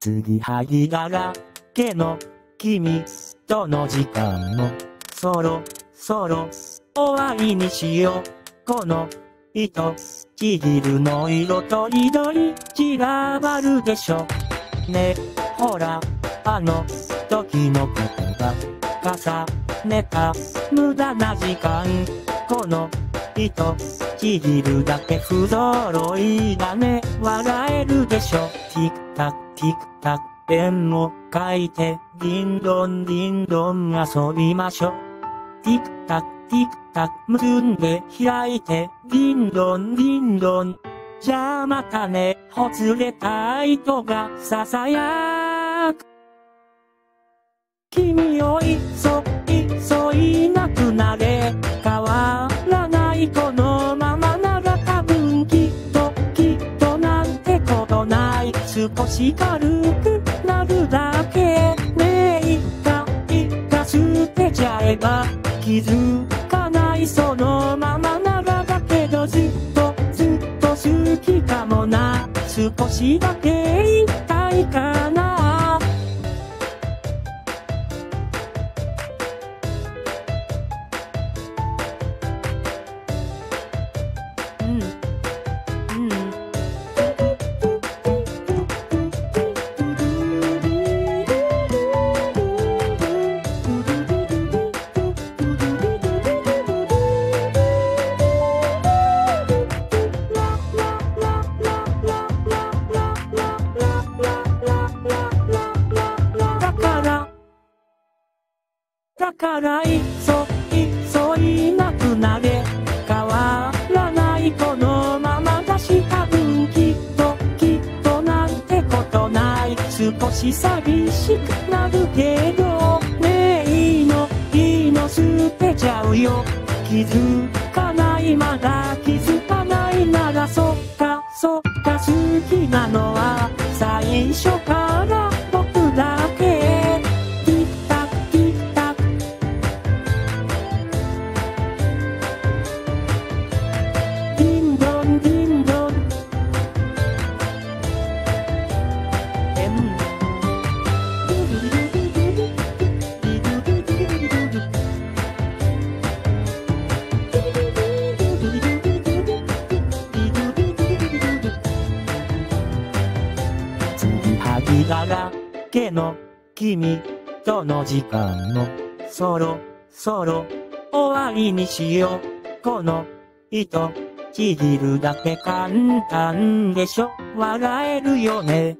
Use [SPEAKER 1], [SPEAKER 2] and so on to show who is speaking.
[SPEAKER 1] 次はぎだらけの君との時間もそろそろ終わりにしよう。この糸ちぎるの色とりどり散らばるでしょ。ね、ほら、あの時のことが重ねた無駄な時間。この糸ちぎるだけ不揃いだね。笑えるでしょ。ティクタクティクタクペンを書いて、リンドンリンドン遊びましょ。ティクタクティクタク結んで開いて、リンドンリンドン。じゃあまたね、ほつれた糸が囁く。君をい少し軽くなるだけ。ねえ、いか、いか捨てちゃえば、気づかないそのままならだけどずっと、ずっと好きかもな。少しだけ言いたいかな。うん。だからいそ、いそいなくなれ。変わらないこのままだし多分きっと、きっとなんてことない。少し寂しくなるけど、ねえいいの、いいの捨てちゃうよ。気づかないまだ気づかないならそっか、そっか好きなのは最初から味だらけの君との時間もそろそろ終わりにしよう。この糸ちぎるだけ簡単でしょ笑えるよね。